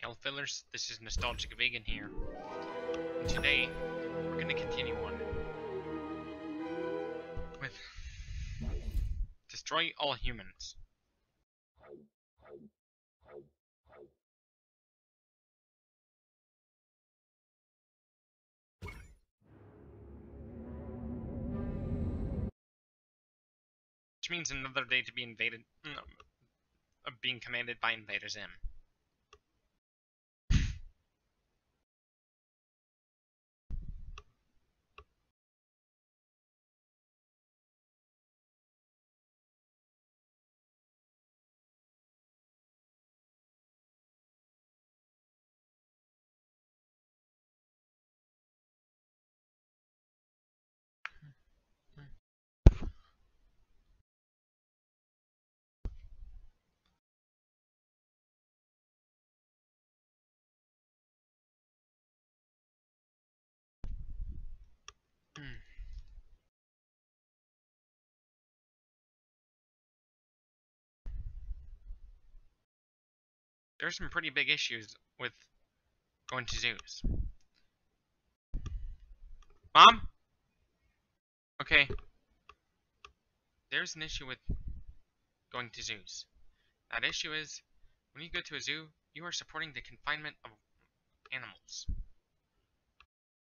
Hail fillers, this is Nostalgic Vegan here. And today, we're gonna continue on with Destroy All Humans. Which means another day to be invaded, uh, being commanded by Invader Zim. There's some pretty big issues with going to zoos. Mom? Okay. There's an issue with going to zoos. That issue is, when you go to a zoo, you are supporting the confinement of animals.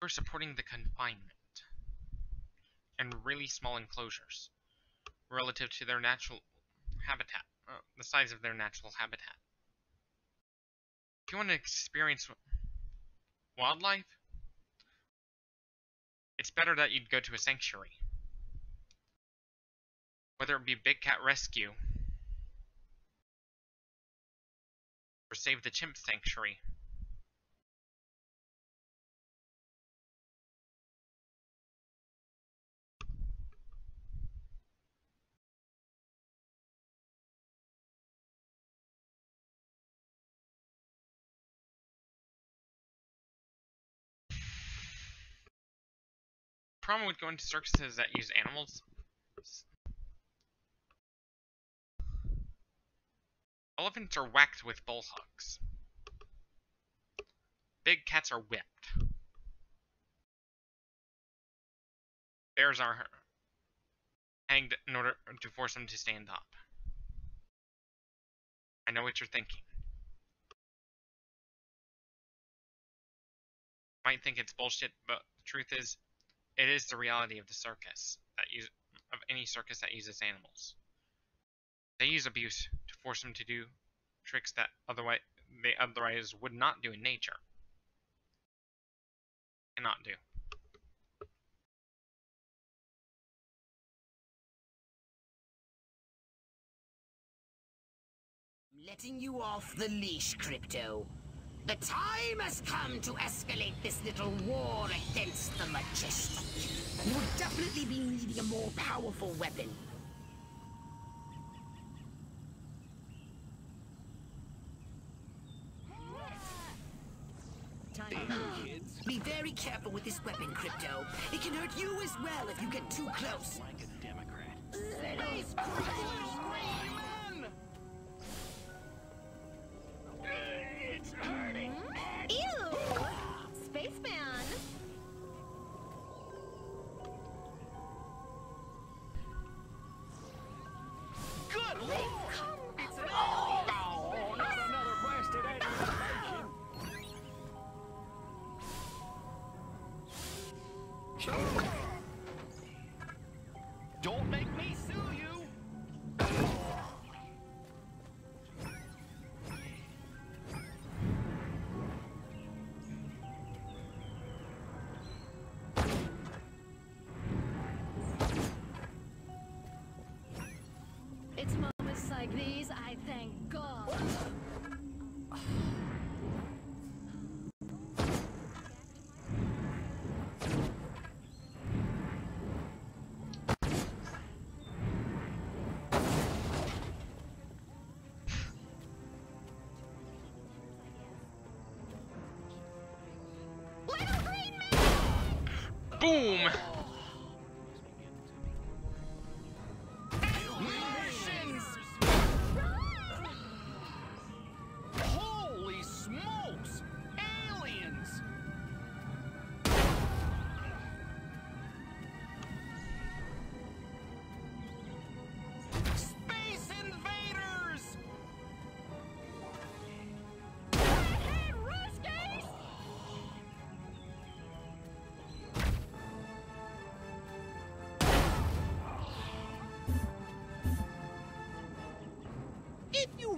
You're supporting the confinement in really small enclosures relative to their natural habitat, uh, the size of their natural habitat. If you want to experience wildlife, it's better that you'd go to a sanctuary. Whether it be Big Cat Rescue or Save the Chimp Sanctuary. Problem with going to circuses that use animals Elephants are whacked with bullhooks. Big cats are whipped. Bears are hanged in order to force them to stand up. I know what you're thinking. might think it's bullshit, but the truth is, it is the reality of the circus that use of any circus that uses animals. They use abuse to force them to do tricks that otherwise they otherwise would not do in nature. Cannot do. Letting you off the leash, Crypto. The time has come to escalate this little war against the Majestic. You will definitely be needing a more powerful weapon. Be very careful with this weapon, Crypto. It can hurt you as well if you get too close. Like a Democrat. It's hurting. Ew! Boom!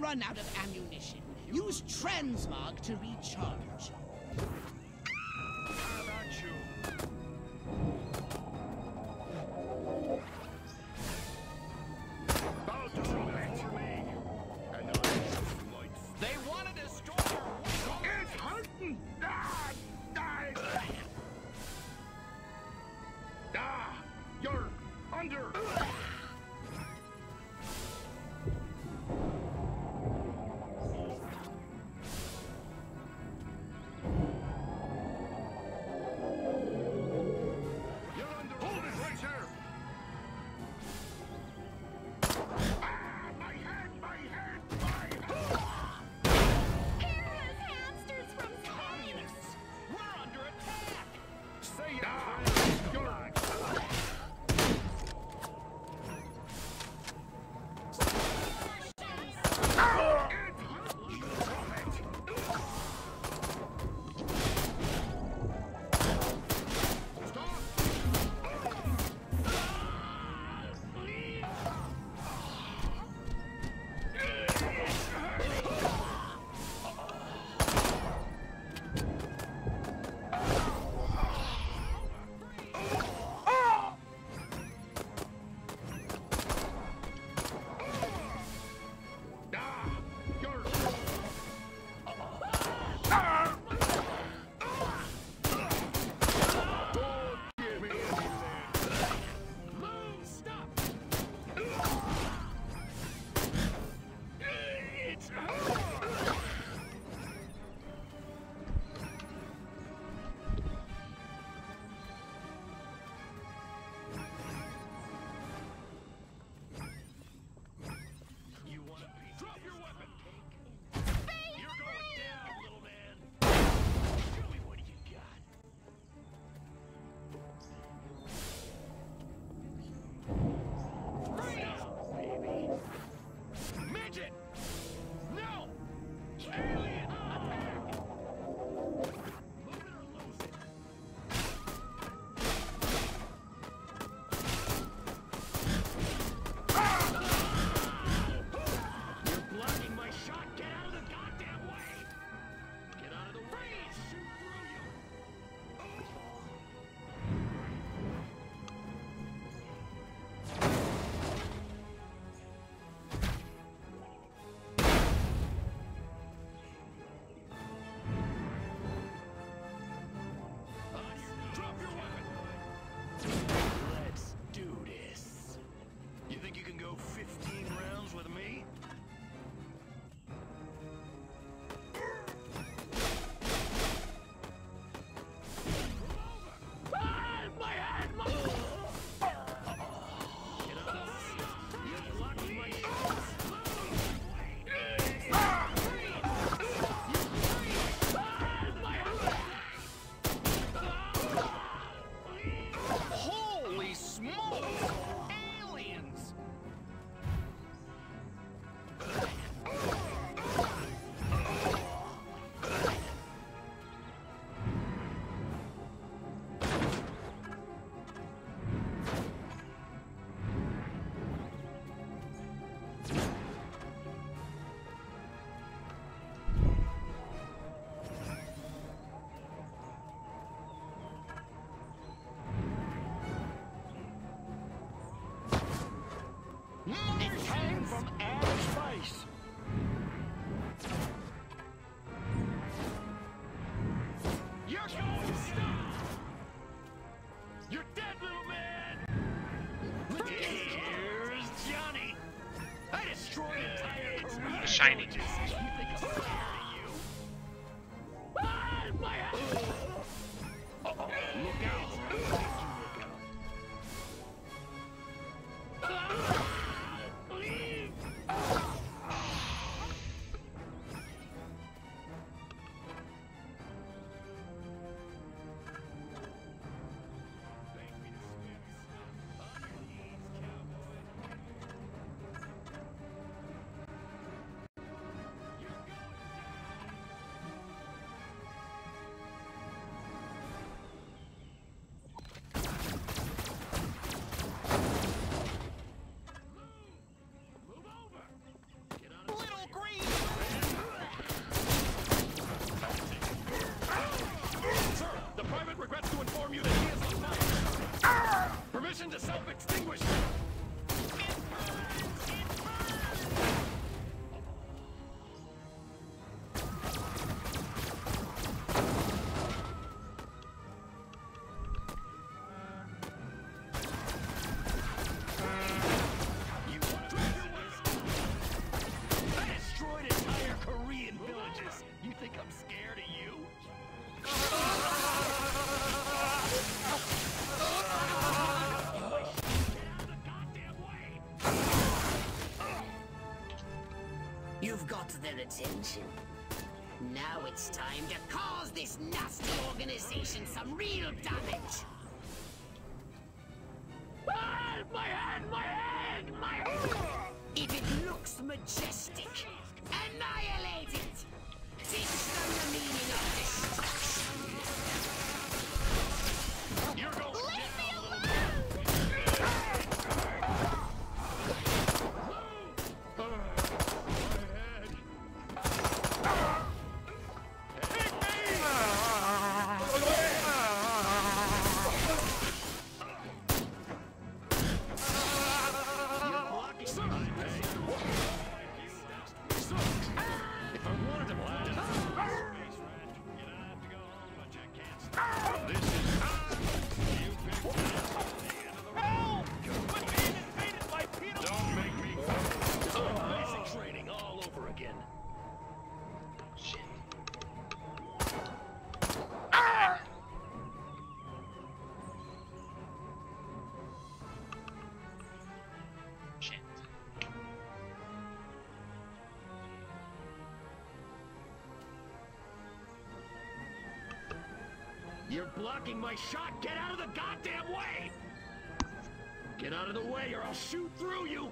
Run out of ammunition, use transmog to recharge. Here's Johnny. I destroyed entire career. Shining. Their attention. Now it's time to cause this nasty organization some real damage. Ah, my hand, my hand, my hand! If it looks majestic, annihilate it! Teach them the meaning of destruction. You're blocking my shot. Get out of the goddamn way! Get out of the way or I'll shoot through you!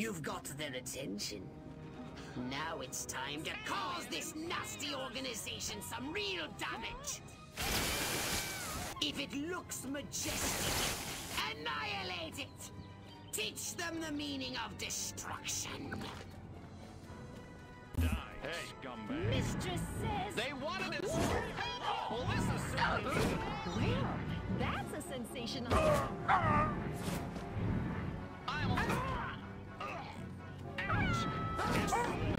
You've got their attention. Now it's time to cause this nasty organization some real damage. If it looks majestic, annihilate it. Teach them the meaning of destruction. Die, hey, scumbag. Mistress says... They wanted it. Well, this is certainly. Well, that's a sensational... I'm. Ouch! Ew!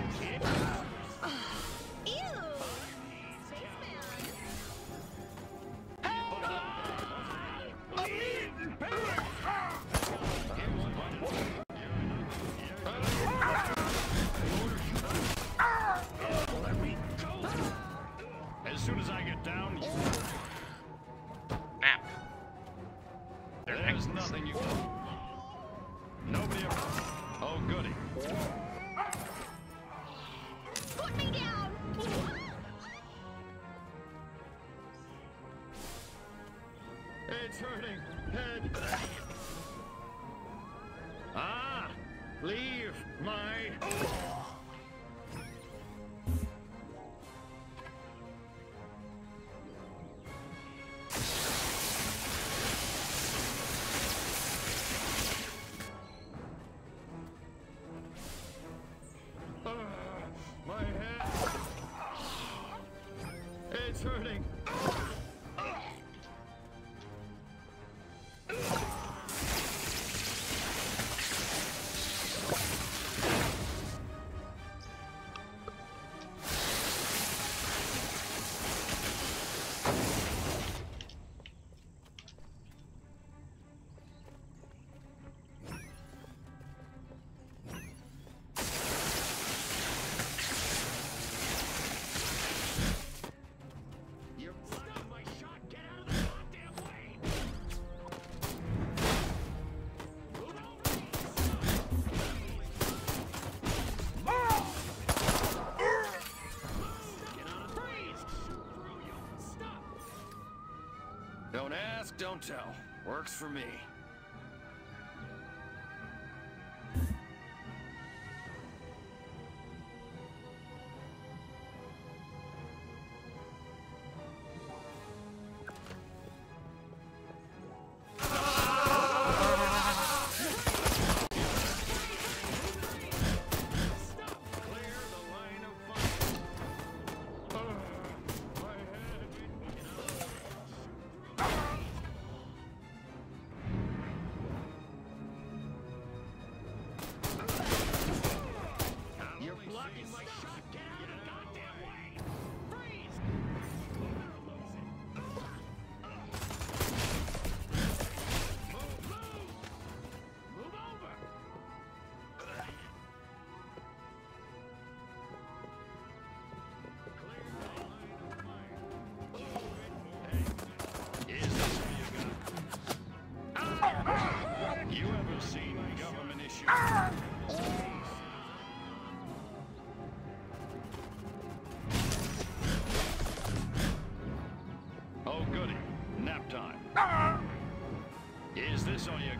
don't tell. Works for me.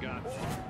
got.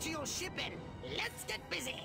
to your ship and let's get busy!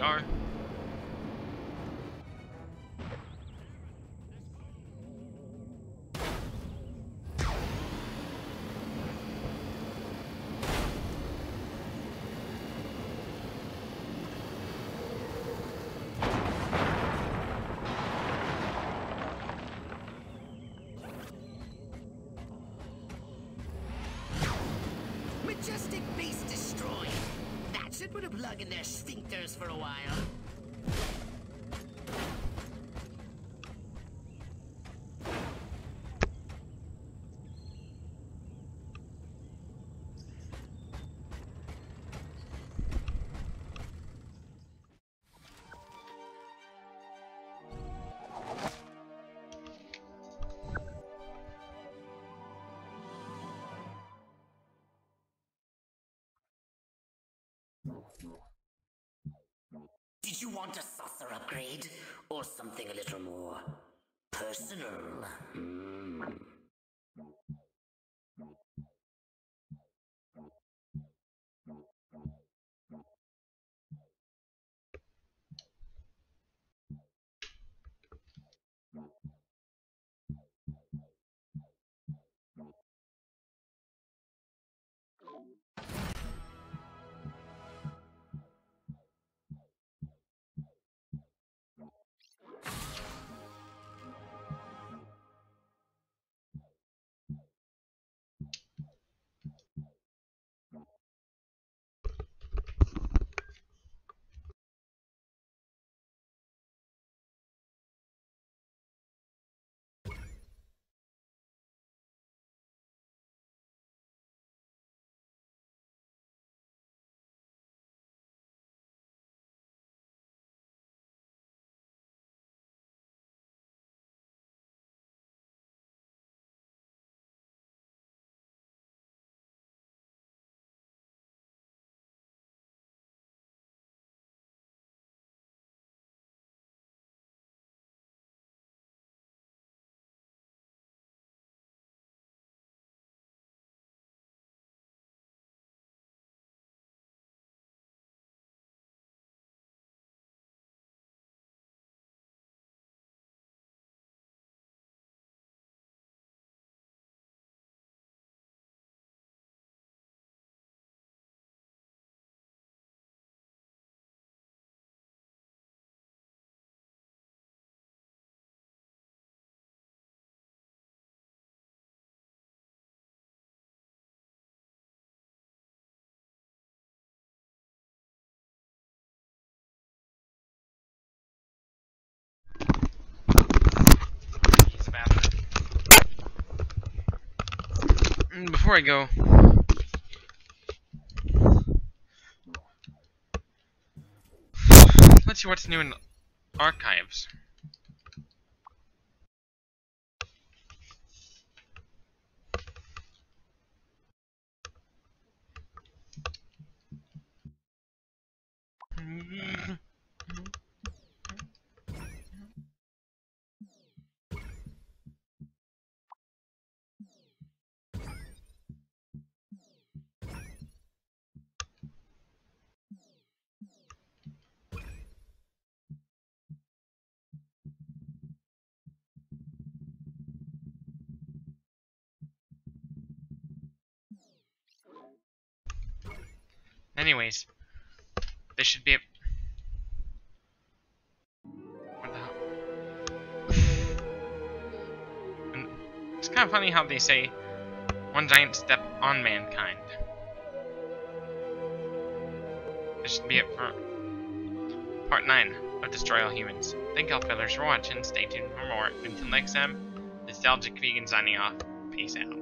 Go. Majestic base destroyed! Should put a plug in their stinkers for a while. Before I go, let's see what's new in archives. Mm-hmm. Anyways, this should be. The hell? It's kind of funny how they say one giant step on mankind. This should be it for part 9 of Destroy All Humans. Thank you all fillers for watching. Stay tuned for more. Until next time, Nostalgic Vegan signing off. Peace out.